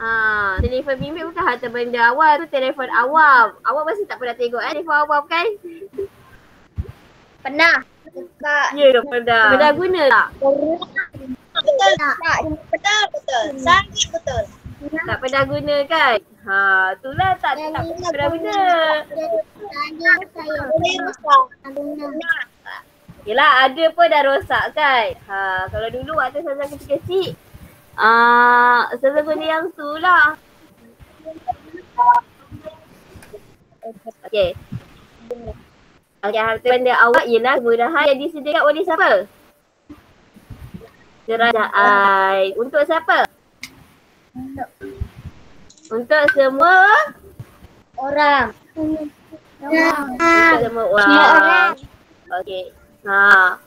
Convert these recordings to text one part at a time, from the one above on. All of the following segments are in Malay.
Ah, telefon bimbit bukan harta benda awal tu telefon awam. Awak masih tak pernah tengok eh telefon awam kan? Pernah. Ya ke pernah? Pernah guna tak? Betul tak? Betul betul. Sangat betul. Tak pernah guna kan? Ha, itulah tak tak pernah guna. Boleh rosak. Yelah ada pun dah rosak kan. Ha, kalau dulu waktu saya kecil-kecil Ah, uh, saya guna yang tu lah. Okay. Okay, harta benda awak ialah kemudahan yang disediakan oleh siapa? Kerajaan. Untuk siapa? Untuk semua Orang. Untuk semua orang. Okay. Ha.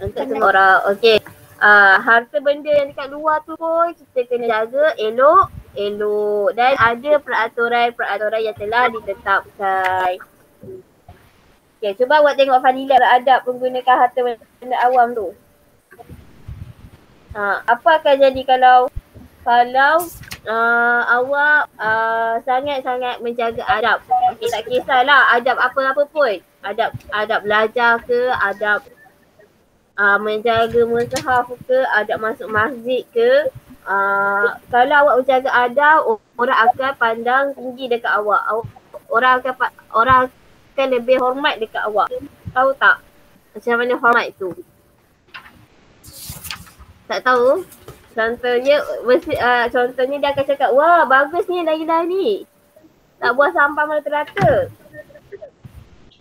Untuk semua orang. Okay uh, harta benda yang dekat luar tu pun kita kena jaga elok elok dan ada peraturan-peraturan yang telah ditetapkan. Okay, cuba awak tengok Fadila beradab menggunakan harta benda awam tu. Ha, apa akan jadi kalau kalau uh, awak uh, sangat-sangat menjaga adab. Okay, tak kisahlah adab apa-apa pun. Adab adab belajar ke, adab uh, menjaga mushaf ke, adab masuk masjid ke, uh, kalau awak menjaga adab, orang akan pandang tinggi dekat awak. Orang akan orang akan lebih hormat dekat awak. Tahu tak? Macam mana hormat tu? Tak tahu? Contohnya, uh, contohnya dia akan cakap, wah bagus ni Laila ni. Tak buat sampah mana terata.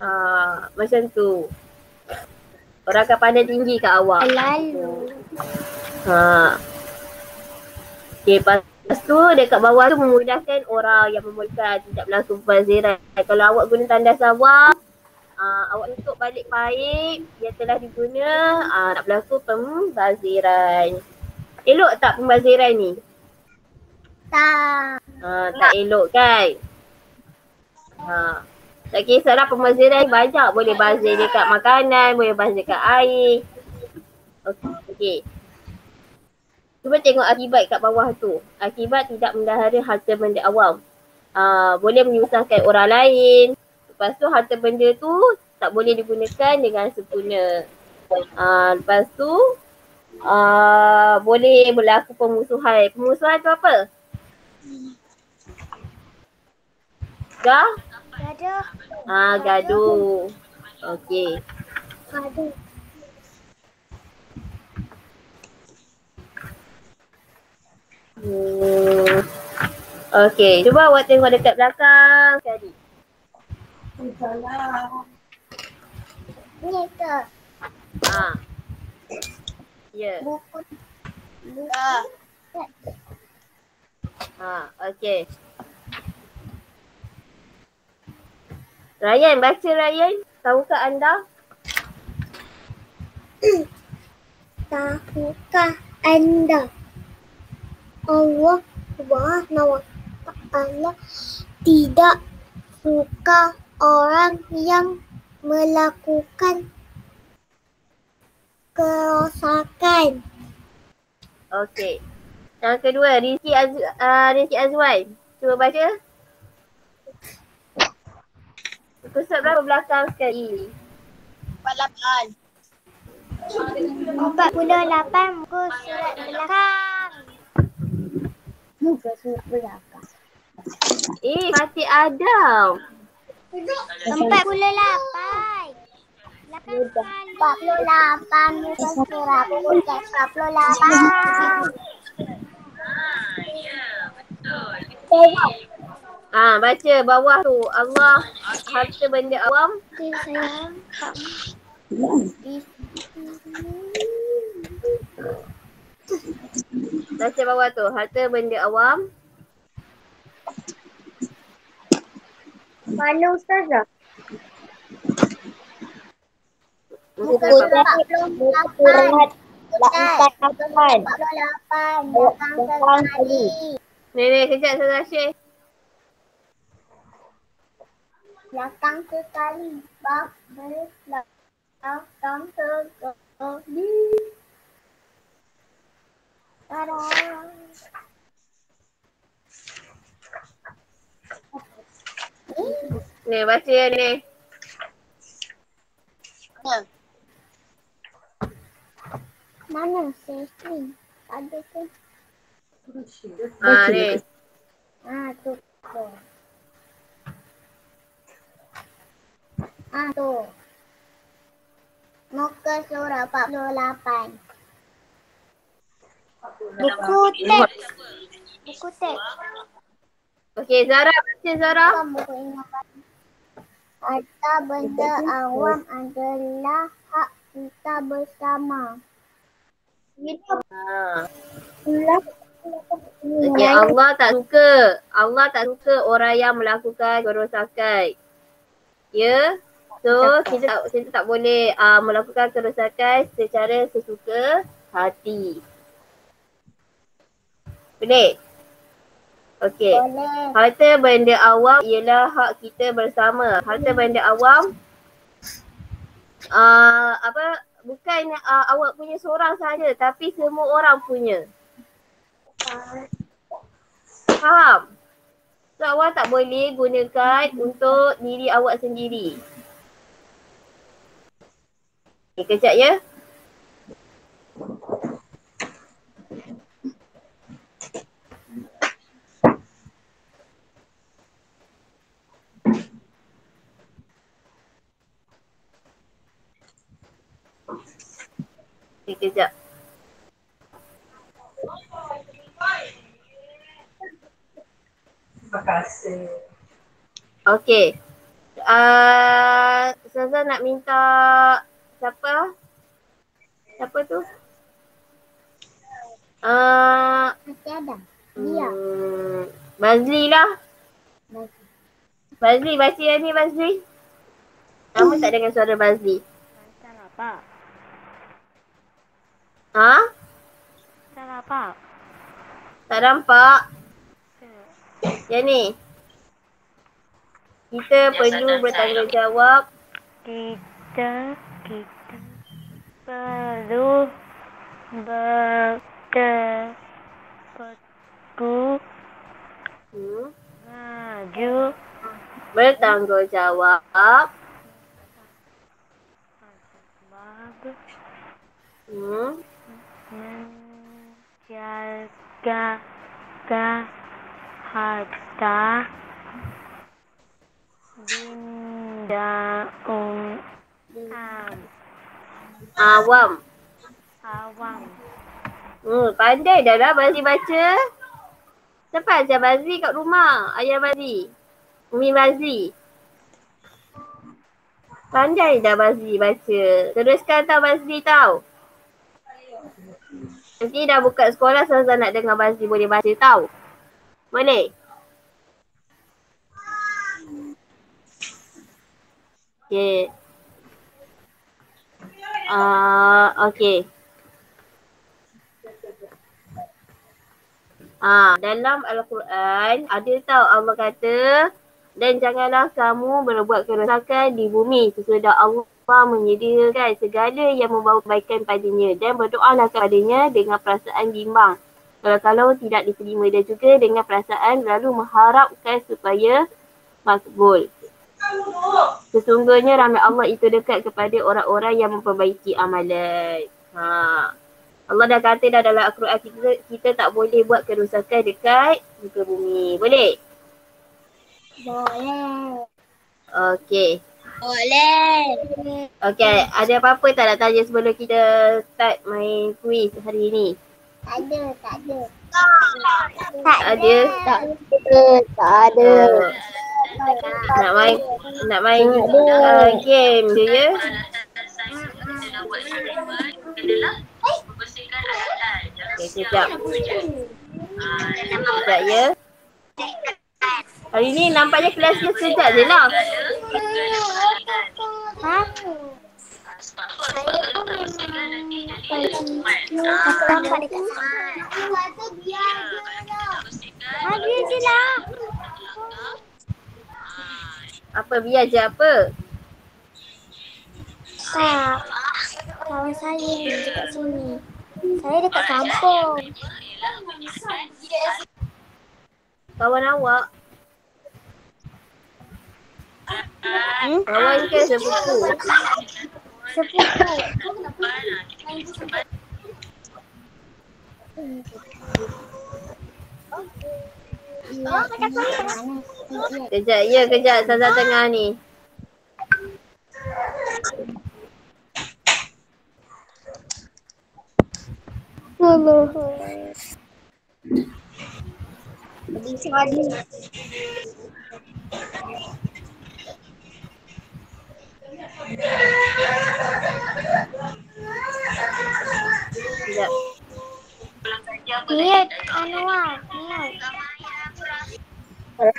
Uh, macam tu. Orang akan pandang tinggi kat awak. Lalu. Ha. Okay, lepas tu dekat bawah tu memudahkan orang yang memulakan tidak berlaku pembaziran. Kalau awak guna tanda sawah, uh, awak untuk balik baik yang telah diguna, uh, nak berlaku pembaziran. Elok tak pembaziran ni? Tak. Uh, tak elok kan? Ha. Tak kisahlah pemaziran banyak boleh bazir dekat makanan, boleh bazir dekat air. Okey. Okay. Cuba tengok akibat kat bawah tu. Akibat tidak mendahara harta benda awam. Uh, boleh menyusahkan orang lain. Lepas tu harta benda tu tak boleh digunakan dengan sempurna. Uh, lepas tu uh, boleh berlaku pemusuhan. Pemusuhan tu apa? Gah? Gaduh. Ah, gaduh. Okey. Gaduh. Hmm. Okey, cuba awak tengok dekat belakang sekali. Ni ke? Ha. Ya. Buku. Ah. Ha, okey. Ryan, baca Ryan. Tahukah anda? Tahukah anda Allah Subhanahu wa ta'ala tidak suka orang yang melakukan kerosakan. Okey. Yang kedua, Rizki, Az uh, Rizki Azwan. Cuba baca. Pusat berapa belakang sekali? 48. 48 muka surat belakang. Muka surat belakang. Eh, Fatih Adam. 48. Belakang sekali. 48 muka surat belakang. 48. Ah, baca bawah tu. Allah harta benda awam. Sayang. Baca bawah tu. Harta benda awam. Mana ustazah? Muka Muka berapa? surat 48. 48. Belakang sekali. Nenek kejap saya Syekh. belakang ke kali bab belakang ke kali tarang ni baca ya, ni. Hmm. Mana sesi ada ke? Ah ni. Ah tu. Ah tu. Muka surah 48. Buku teks. Buku teks. Okey Zara baca Zara. Bukan buku ingatan. Harta benda awam adalah hak kita bersama. Ha. Okey Allah tak suka. Allah tak suka orang yang melakukan kerosakan. Ya. So kita tak kita tak boleh uh, melakukan kerosakan secara sesuka hati. Boleh? Okey. Harta benda awam ialah hak kita bersama. Harta benda awam uh, apa bukan uh, awak punya seorang saja tapi semua orang punya. Faham? So awak tak boleh gunakan untuk diri awak sendiri. Okay, kejap ya. Okay, kejap. Terima kasih. Okay. Uh, Saza nak minta siapa? Siapa tu? Uh, Masih ada. Dia. hmm, Bazli lah. Bazli baca yang ni Bazli. Kamu tak dengar suara Bazli. Salah pak. Ha? Salah pak. Tak nampak? Yang ni. Kita perlu bertanggungjawab Kita kita perlu berke perlu hmm, maju. Bertanggungjawab. Hmm, menjaga harta benda um awam. awam Hmm, pandai dah lah Bazli baca. Cepat ajar Bazli kat rumah. Ayah Bazli. Umi Bazli. Pandai dah Bazli baca. Teruskan tau Bazli tau. Nanti dah buka sekolah Saza nak dengar Bazli boleh baca tau. Boleh? Okay. Uh, okay. Ah, dalam Al-Quran ada tahu Allah kata dan janganlah kamu berbuat kerosakan di bumi sesudah Allah menyediakan segala yang membawa kebaikan padanya dan berdoalah kepadanya dengan perasaan bimbang. Kalau kalau tidak diterima dan juga dengan perasaan lalu mengharapkan supaya makbul. Sesungguhnya rahmat Allah itu dekat kepada orang-orang yang memperbaiki amalan. Ha. Allah dah kata dah dalam Al-Quran kita, kita tak boleh buat kerosakan dekat muka bumi. Boleh? Boleh. Okey. Boleh. Okey, ada apa-apa tak nak tanya sebelum kita start main quiz hari ni? Tak ada, tak ada. Tak ada? Tak ada. Tak ada. Uh, nak main nak main uh, game je ya? Okey, sekejap. Sekejap ya. Hari ni nampaknya kelasnya sekejap je lah. Ha? Saya pun memang Aku nampak dekat sana. Ada je lah. Apa biar je apa? Tak. Kawan saya ni dekat sini. Saya dekat kampung. Kawan awak? Kawan ke sepupu? Sepupu. Mana? Kejap, ya kejap. Saza tengah ni. Kejap. Niat, anu ah, Mana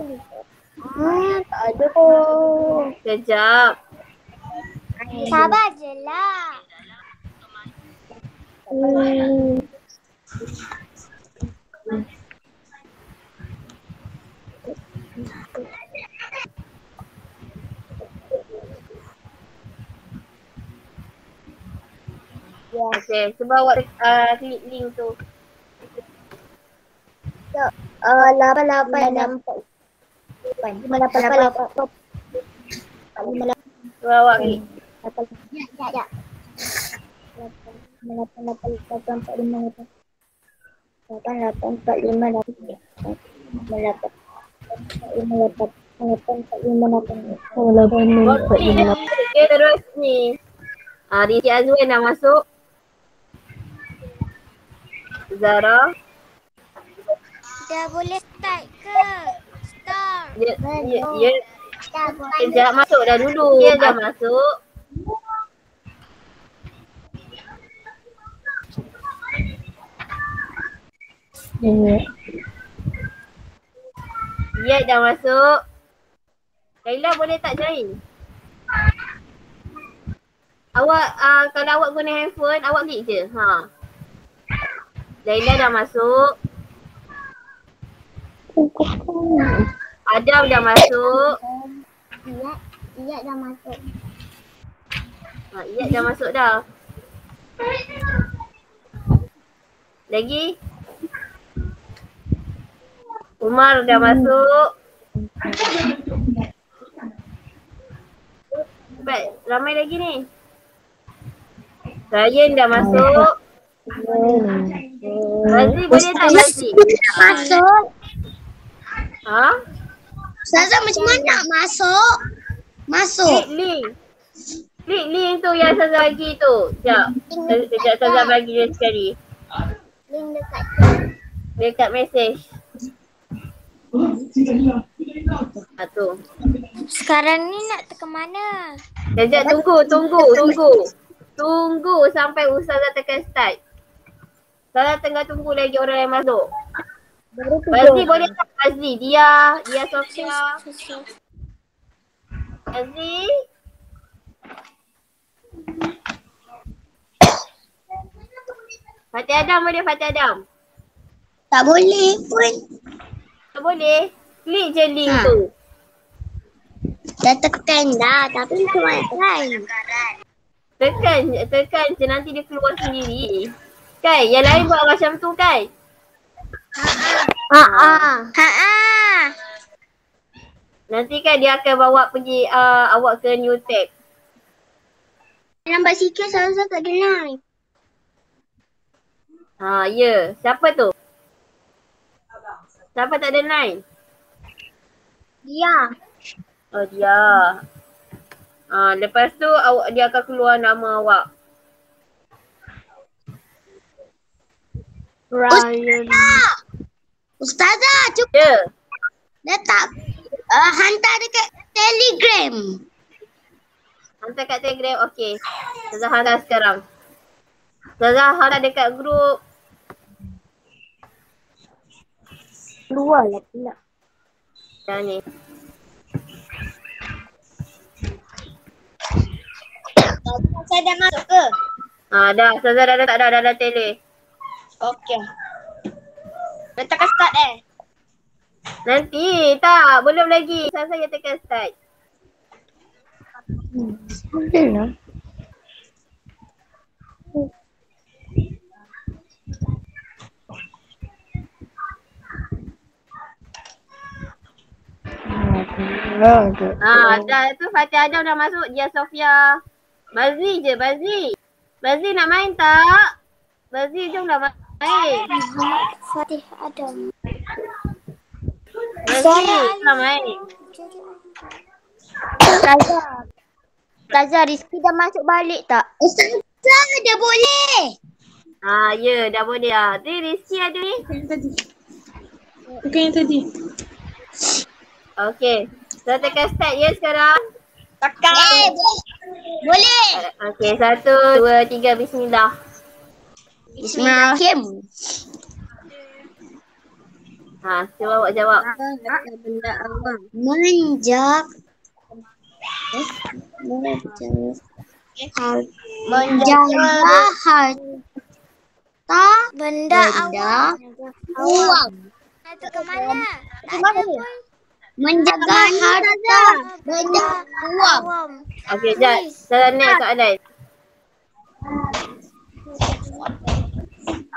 ni? Ah, tak ada pun. Kejap. Sabar je lah. Hmm. Okey. Cuba awak uh, klik link tu. Uh, lapan lapan nampak. Lima lapan lapan lapan. Lima lapan Cuba awak klik. lapan. Ya, ya, ya. Lapan lima lapan lapan lapan empat lima lapan. Lapan lapan empat lima lapan. Lima lapan. Empat lima lapan. Lapan empat lima lapan. Oh, lapan Okey. Okey terus ni. Ah, Rizky Azwan dah masuk. Zara. Dah boleh start ke? Start. Ya, ya, ya. Kejap masuk dah dulu. Dia dah masuk. Ya dah masuk. Laila boleh tak join? Awak uh, kalau awak guna handphone awak klik je. Ha. Laila dah masuk. Adam dah masuk. Iya, iya dah masuk. Ha, Iyad dah masuk dah. Lagi? Umar dah masuk. Cepat, ramai lagi ni. Ryan dah masuk. Boleh tak? Masuk. Ha? Ustazah macam mana nak masuk? Masuk. Link. Klik link tu yang Saza bagi tu. Sekejap. Sekejap Saza bagi dia sekali. Link dekat Dekat mesej. Ha tu. Sekarang ni nak ke mana? Sekejap tunggu, tunggu, tunggu. Tunggu sampai Ustazah tekan start. Ustazah tengah tunggu lagi orang yang masuk. Fazli boleh tak Fazli? Dia, dia Sofia. Fazli. Fatih Adam boleh Fatih Adam? Tak boleh pun. Tak boleh. Klik je link Ha. tu. Dah tekan dah tapi mana kan? Tekan, tekan je nanti dia keluar sendiri. Kan? Yang lain buat macam tu kan? Ha ah. Ha ah. Nanti kan dia akan bawa pergi uh, awak ke new tab. Lambat sikit saya tak ada line. Ha, ya. Yeah. Siapa tu? Siapa tak ada line? Dia. Oh dia. Ha, lepas tu awak dia akan keluar nama awak. Ryan. Ustazah, cuba Ya. Yeah. letak uh, hantar dekat Telegram. Hantar kat Telegram. Okey. Zazah hantar sekarang. Zazah hantar dekat grup. Keluar lah pula. Yang ni. Saya dah masuk ke? Ha, dah. Zazah dah letak dah dalam tele. Okey. Letakkan start eh. Nanti tak, belum lagi. Saya saya tekan start. Lah. Ha, dah tu Fatih Adam dah masuk. Dia Sofia. Bazli je, Bazli. Bazli nak main tak? Bazli jom dah main. Fatih Adam. Nak main. Ustazah. Ustazah Rizky dah masuk balik tak? Ustazah dah boleh. Ha, ya dah boleh lah. Ni Rizky ada ni. Yang tadi. Bukan yang tadi. Okey. Saya tekan start ya sekarang. Eh, boleh. Boleh. Okey, satu, dua, tiga, bismillah. Bismillahirrahmanirrahim. Ha, cuba awak jawab. Benda awam. Menjak. Eh, menjak. Menjaga harta benda awam. Awam. Itu ke mana? Ke mana? Menjaga harta benda awam. Awam. Okey, jap. Soalan next soalan.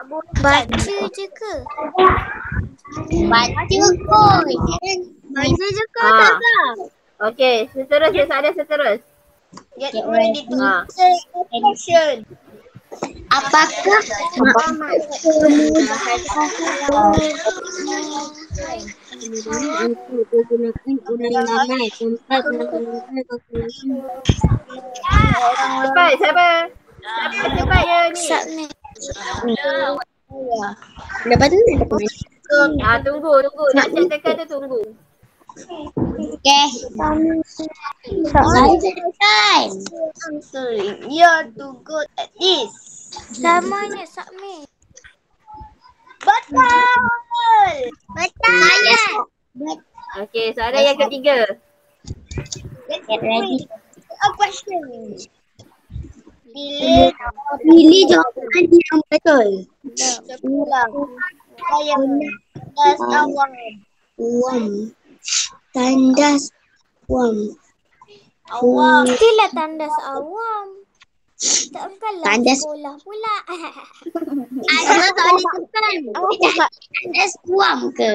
Baca je ke? Baca kot. Baca je kot. Ha. Okey, seterusnya soalan seterus. Get ready to Ha. action. Apakah Cepat, siapa? Siapa cepat ya ni? Submit. Lepas tu Ha, tunggu, tunggu. Nak cek tekan tu tunggu. Okay. Saya selesai. You're too good at this. Lamanya submit. Betul. Betul. Okey, soalan yang ketiga. Get ready. A question. Pilih pilih jawapan yang betul. Ulang. Saya tandas awam. Awam. Tandas awam. Awam. Itulah tandas awam. Takkanlah Tandas- sekolah pula. Ada soalan tekan. Tandas awam ke?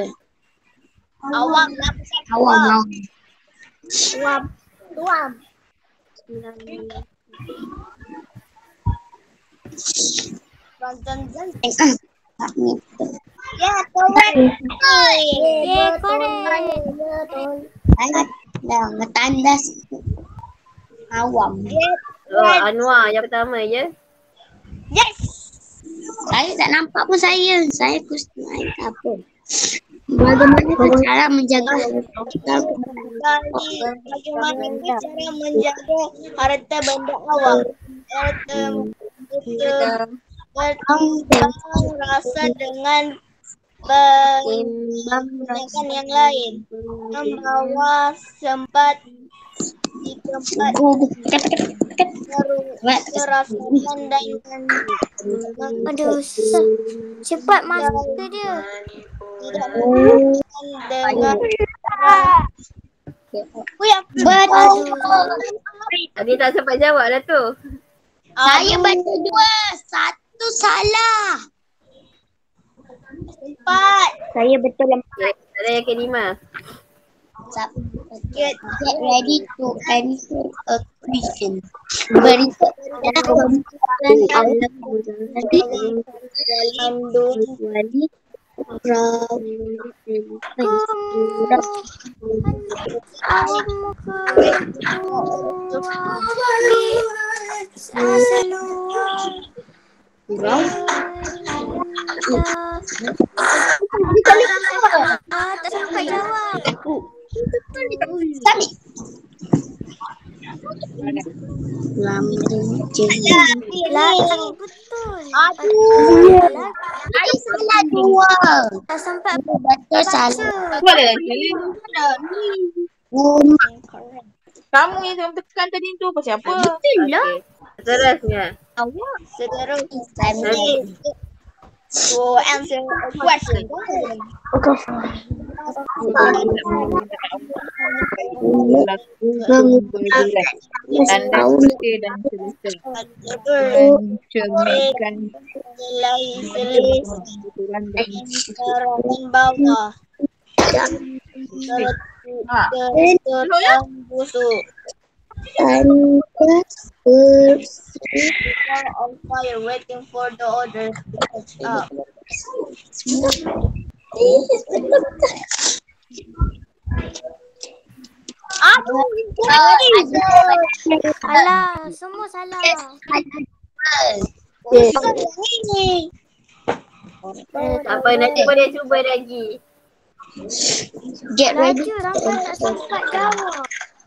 Awam lah. Awam. Awam. Awam. Awam. Eh, ah. Ya, correct. Yeah, correct. Saya dah ngetandas awam. Oh, Anwar yang pertama ya. Yes. Saya tak nampak pun saya. Saya kusti apa. Bagaimana cara menjaga harta Bagaimana cara menjaga harta benda awam? Harta berkembang rasa dengan penyimpanan yang lain. Membawa sempat di tempat merasakan dan Aduh, susah. Cepat masa dia. tidak menggunakan dengan Betul. Tadi tak sempat jawab dah tu. Saya baca dua. Satu salah. Empat. Saya betul empat. Soalan yang kelima. Get, get ready to answer a question. Berikut adalah pembukaan alam dalam dua wali Awam ke seluar. Ah, tak sempat jawab. Sami. Lagi betul. Aduh. Saya salah dua. tak salah. baca. Um, Kamu yang tekan tadi tu pasal apa? betul lah. Okey. Seterusnya. Seterusnya. To answer a question. Tanda dan. Mencerminkan bawah busuk bersih People on fire waiting for the others to catch up Aduh, Alah, semua salah. ini. Apa nanti boleh cuba lagi. Get ready Laju ramai tak sempat jawab.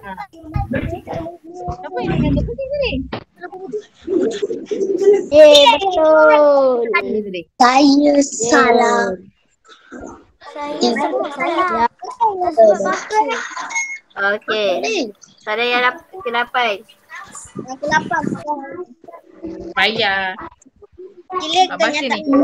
Apa yang dengan betul ni? Eh, betul. Tadi? Saya salah Saya salah. Okey. Saya yang dap- ke-8. Yang ke-8. Payah. Pilih Abang kenyataan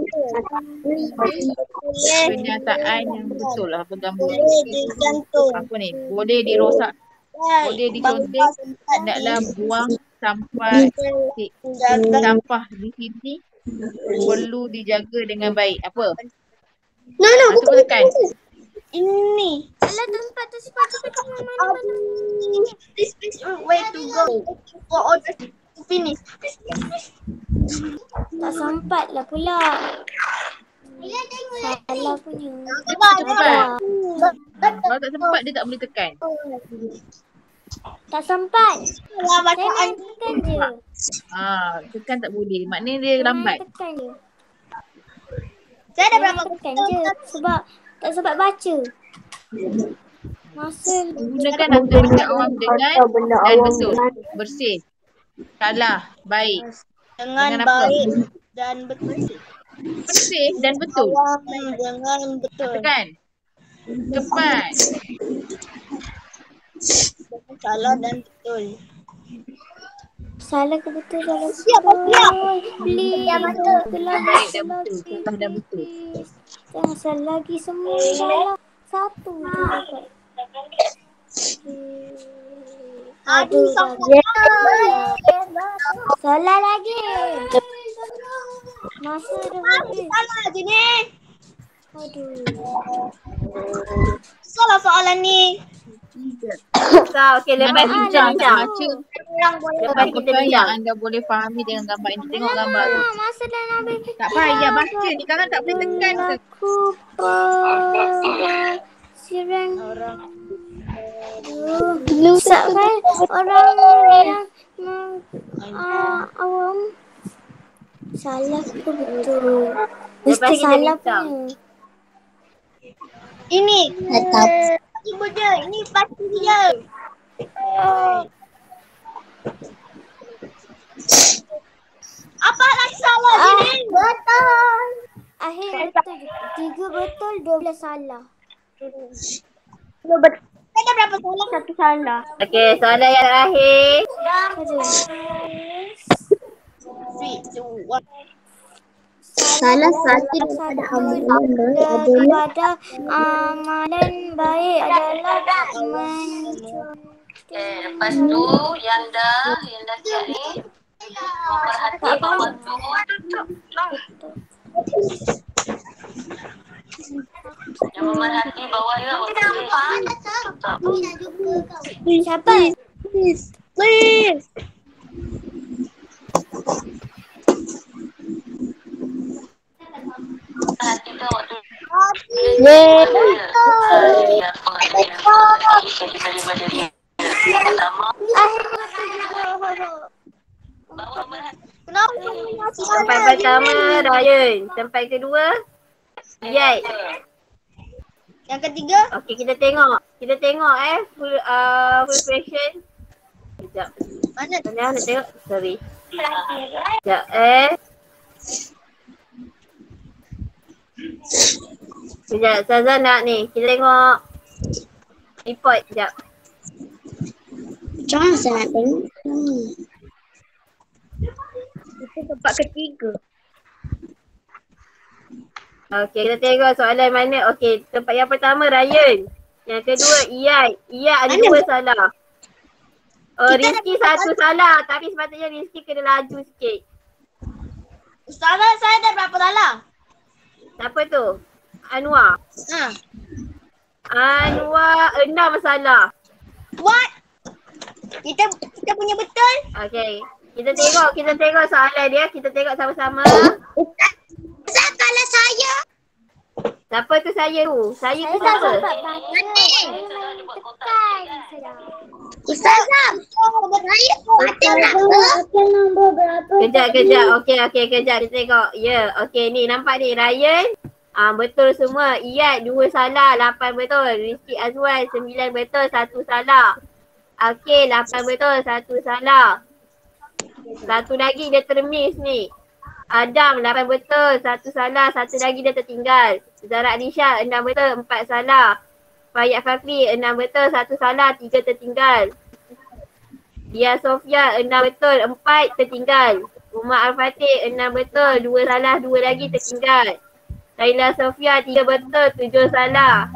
Kenyataan yang betul lah bergambar. boleh digantung. Apa ni? Boleh dirosak. Boleh dicontek. Hendaklah buang sampai dijaga. sampah di sini perlu dijaga dengan baik. Apa? No no Ah, cuba tekan. Ini. Alah tempat tu cepat cepat mana mana. This is way to go. For others to finish. Tak sempat lah pula. Salah punya. Cepat. Kalau tak sempat dia tak boleh tekan. Tak sempat. Saya main tekan je. Ah, tekan tak boleh. Maknanya dia Saya lambat. main tekan je. Saya dah Saya berapa tekan je. Sebab tak sempat baca. Masa Gunakan antara benda awam dengan dan betul. Bersih. Salah. Baik. dengan Dengan apa? baik dan betul. Bersih dan betul. Awam dengan betul. Tekan. Cepat. Salah dan betul. salah ke betul salah ke Siap, betul. siap. Please. Siap, betul. Telah salah betul. dan betul. Jangan salah lagi semua salah. Satu je dapat. Aduh, dah. Salah lagi. Masa dah habis. Salah je ni. Aduh. Salah soalan ni. So, okey lepas kita bincang baca Orang boleh Lepas kita apakah yang bincang. anda boleh fahami dengan gambar ini. Tengok gambar tu. Masa dah habis. Tak payah baca ni. Sekarang tak boleh tekan ke? Aku sirang orang Lusak kan orang yang uh, awam salah ke betul? Lepas Mesti salah punya. ini. Tetap Ibu je. Ini pasti dia. Apa lagi salah Ah. ni? Betul. Akhir betul. Tiga betul, dua belas salah. Saya dah berapa salah? Satu salah. Okey, soalan yang terakhir. Ada. Three, two, one. Salah satu daripada amalan adalah Daripada amalan baik adalah mencuri. Lepas tu yang dah yang dah ni memerhati bahawa yang memerhati bawah betul. Siapa? Please. Please. Hati tu waktu Yeay. dia pengajian jadi daripada dia pertama bahawa memerhati Kenapa kamu Tempat pertama Ryan. Tempat kedua Yai. Yang ketiga. Okey, kita tengok. Kita tengok eh full uh, full question. Sekejap. Mana? Mana nak tengok? Sorry. Sekejap eh. Sekejap, Saza nak ni. Kita tengok report sekejap. Macam mana saya nak tengok? Hmm. Itu tempat ketiga. Okey, kita tengok soalan mana. Okey, tempat yang pertama Ryan. Yang kedua Iyai. Iyai ada Mana? dua salah. Oh, Rizky satu salah. Tapi sepatutnya Rizky kena laju sikit. Ustazah saya dah berapa salah? Siapa tu? Anwar. Ha. Anwar enam salah. What? Kita kita punya betul? Okey. Kita tengok, kita tengok soalan dia. Kita tengok sama-sama. Ustaz kalau saya Siapa tu saya tu? Saya tu Saya tak siapa? Saya main tekan saja. Ustazah Saya baca berapa? nombor berapa? Kejap, kejap. Okey, okey, kejap. Kita tengok. Ya, yeah. okey ni nampak ni Ryan. Ah betul semua. Iyad dua salah, lapan betul. Rizky Azwan sembilan betul, satu salah. Okey, lapan betul, satu salah. Satu lagi dia termis ni. Adam lapan betul, satu salah, satu lagi dia tertinggal. Zara Nisha enam betul, empat salah. Fayat Fakri enam betul, satu salah, tiga tertinggal. Dia Sofia enam betul, empat tertinggal. Umar Al-Fatih enam betul, dua salah, dua lagi tertinggal. Laila Sofia tiga betul, tujuh salah.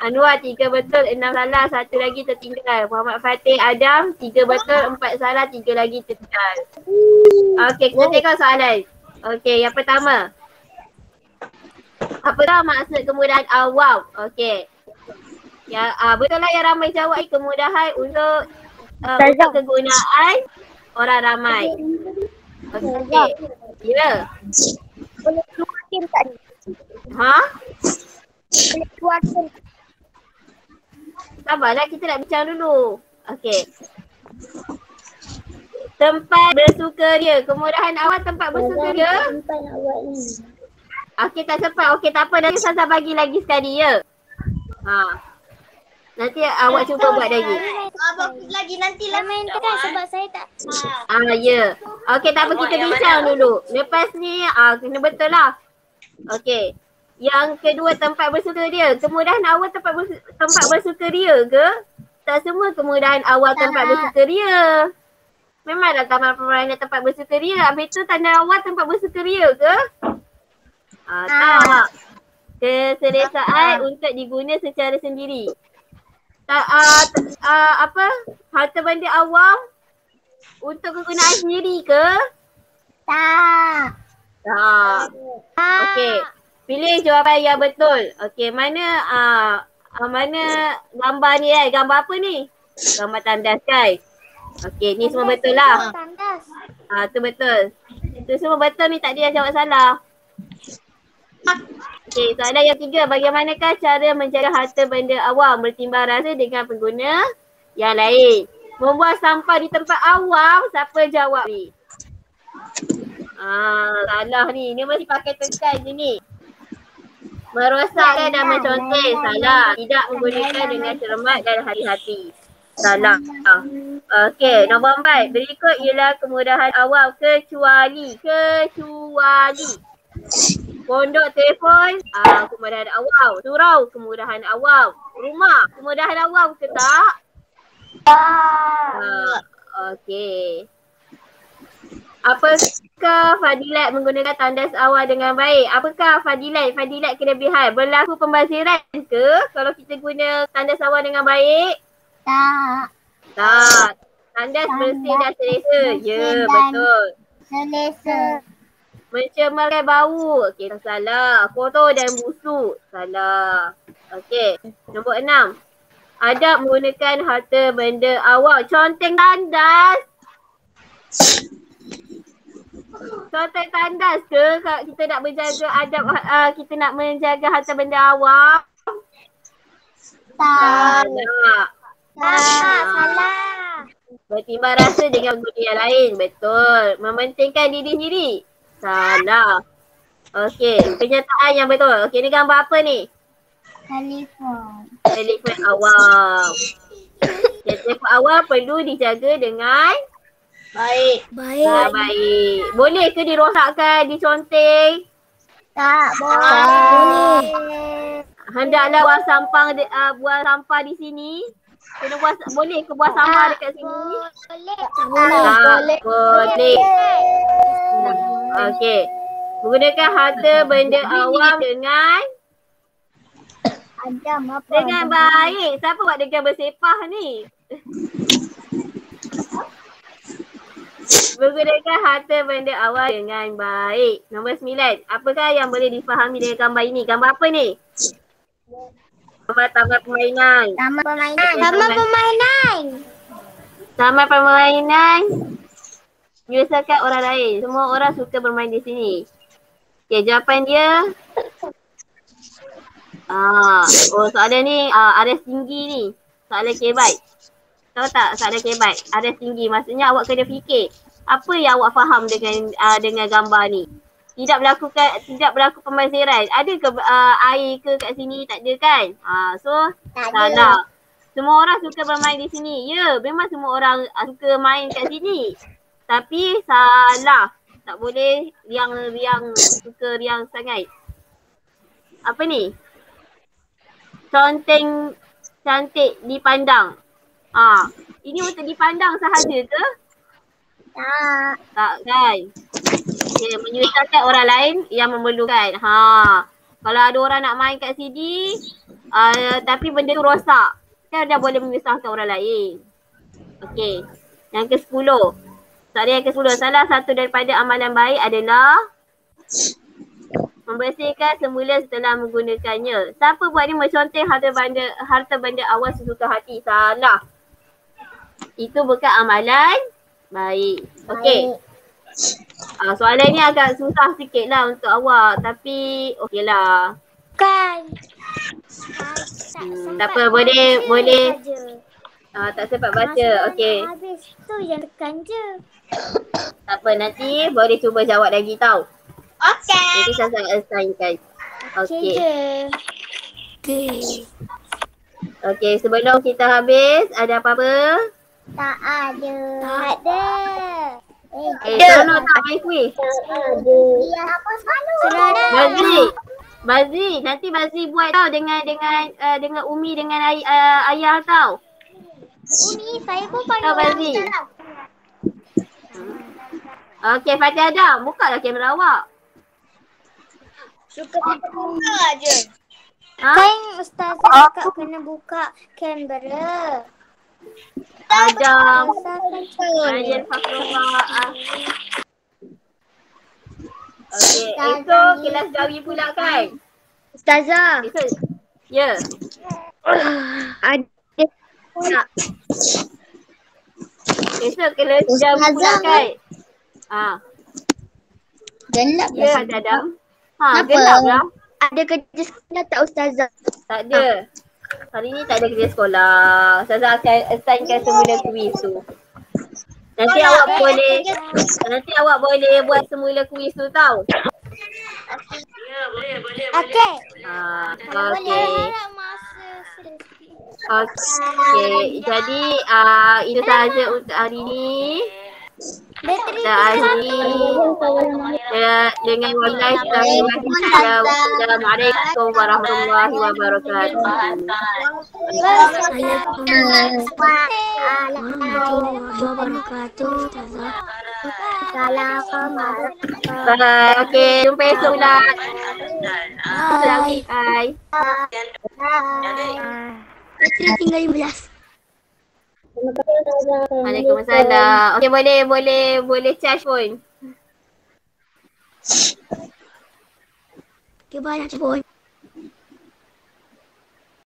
Anwar tiga betul, enam salah, satu lagi tertinggal. Muhammad Fatih Adam tiga betul, empat salah, tiga lagi tertinggal. Okey, kita tengok soalan. Okey, yang pertama. Apakah maksud kemudahan awam? Okey. Ya, uh, betul lah yang ramai jawab ni kemudahan untuk uh, untuk kegunaan orang ramai. Okey. Ya. Boleh keluar tim tak ni? Ha? Boleh keluar tim. Sabarlah kita nak bincang dulu. Okey. Tempat bersukaria. Kemudahan awal tempat bersukaria. Nak buat ni. Okey tak sempat. Okey tak apa. Nanti Sasa bagi lagi sekali ya. Ha. Nanti awak cuba buat lagi. Ah, bagus lagi nanti lah. main tekan sebab saya tak Ah ya. Okey tak apa kita bincang dulu. Lepas ni ah kena betul lah. Okey. Yang kedua tempat bersukaria. Kemudahan awal tempat bersu- tempat bersukaria ke? Tak semua kemudahan awal tempat bersukaria. Memanglah taman permainan tempat bersukaria. Habis tu tanda awal tempat bersukaria ke? Ah, tak. Keselesaan untuk diguna secara sendiri. T- ah, apa? Harta benda awam untuk kegunaan sendiri ke? tak. Tak. Okey. Pilih jawapan yang betul. Okey, mana ah uh, mana gambar ni eh? Gambar apa ni? Gambar tandas kan? Okey, ni semua betul lah. Tandas. Ah, tu betul. Tu semua betul ni tak yang jawab salah. Okey, soalan yang tiga. Bagaimanakah cara menjaga harta benda awam bertimbang rasa dengan pengguna yang lain? Membuang sampah di tempat awam, siapa jawab ni? Ah, salah ni. Ni mesti pakai tekan je ni. Merosakkan dan menconteng. Salah. Tidak menggunakan dengan cermat dan hati-hati. Salah. Okey, nombor empat. Berikut ialah kemudahan awam kecuali. Kecuali. Pondok telefon, ah kemudahan awam. Surau, kemudahan awam. Rumah, kemudahan awam ke tak? Ah, okey. Apakah fadilat menggunakan tandas awal dengan baik? Apakah fadilat? Fadilat kelebihan. Berlaku pembaziran ke kalau kita guna tandas awal dengan baik? Tak. Tak. Tandas bersih dan selesa. Ya, betul. Selesa. Mencemarkan bau. Okey, salah. Kotor dan busuk. Salah. Okey. Nombor enam. Adab menggunakan harta benda awal. Conteng tandas. Conteng tandas ke kalau kita nak menjaga adab, uh, kita nak menjaga harta benda awal? Tak. Salah. Tak. Salah. Bertimbang rasa dengan guna yang lain. Betul. Mementingkan diri sendiri. Salah. Okey. Kenyataan yang betul. Okey, ni gambar apa ni? Telefon. Telefon awam. Okay, telefon awam perlu dijaga dengan Baik. Baik. ah, baik. Boleh ke dirosakkan, diconteng? Tak Ah. boleh. Hendaklah buang sampah uh, buang sampah di sini. Kena buang boleh ke buang sampah dekat sini? Boleh. Tak boleh. Okey. Menggunakan harta benda awam dengan Adam apa? dengan baik. Siapa buat dengan bersepah ni? Menggunakan harta benda awam dengan baik. Nombor sembilan. Apakah yang boleh difahami dengan gambar ini? Gambar apa ni? Gambar taman permainan. Taman permainan. Taman permainan. Taman permainan menyusahkan orang lain. Semua orang suka bermain di sini. Okay, jawapan dia. Ah, oh soalan ni ah, aras tinggi ni. Soalan kebat. Tahu tak soalan kebat? Aras tinggi. Maksudnya awak kena fikir. Apa yang awak faham dengan uh, dengan gambar ni? Tidak melakukan tidak berlaku pemaziran. Ada ke uh, air ke kat sini? Tak ada kan? Ah, so Tak Salah. Semua orang suka bermain di sini. Ya, memang semua orang uh, suka main kat sini. Tapi salah. Tak boleh riang-riang suka riang sangat. Apa ni? Conteng cantik dipandang. Ah, ini untuk dipandang sahaja ke? Tak. Tak kan? Okay, menyusahkan orang lain yang memerlukan. Ha. Kalau ada orang nak main kat sini, uh, tapi benda tu rosak, kan dah boleh menyusahkan orang lain. Okey. Yang ke sepuluh. Soalan yang ke sepuluh. Salah satu daripada amalan baik adalah membersihkan semula setelah menggunakannya. Siapa buat ni menconteng harta benda harta benda awal sesuka hati? Salah. Itu bukan amalan baik. Okey. Ah, soalan ni agak susah sikit lah untuk awak tapi okey lah. Kan. Hmm, tak apa boleh boleh ah, tak sempat baca. Okey. Habis tu yang tekan je. Tak apa nanti boleh cuba jawab lagi tau. Okey. Nanti saya akan assignkan. Okey. je. Okey. Okey sebelum kita habis ada apa-apa? Tak ada. Tak ada. Eh, Eh, Sono tak main kuih. dia apa selalu? Serana. Bazri. Bazri, nanti Bazri buat tau dengan dengan uh, dengan Umi dengan ay- uh, ayah tau. Umi, saya pun panggil Tahu, orang Bazi? Okey, Fatih Adam, bukalah kamera awak. Suka buka je. Ha? Kan Ustazah cakap kena buka kamera. Adam, Fakrullah. ah. Okey, esok kelas gawi pula kan? Ustazah, Esok. Ya. ada tak? Esok kelas gawi pula kan? Ah, Gelap ya ada Adam. Ha, Kenapa? gelap lah. Ada kerja sekolah tak Ustazah? Tak ada. Hari ni tak ada kerja sekolah. Ustazah akan assignkan semula kuis tu. Nanti awak boleh nanti awak boleh buat semula kuis tu tau. Okey. Ha, Boleh okey. harap masa sedikit. Okey. Jadi uh, itu sahaja untuk hari ni. Ya, dengan wallahi Assalamualaikum warahmatullahi wabarakatuh. Assalamualaikum warahmatullahi wabarakatuh. Ustazah. Assalamualaikum. Bye. Okey, jumpa esok pula. Bye. Bye. Bateri tinggal 15. Waalaikumsalam. Okey, boleh boleh boleh charge phone. Okay, banyak pun.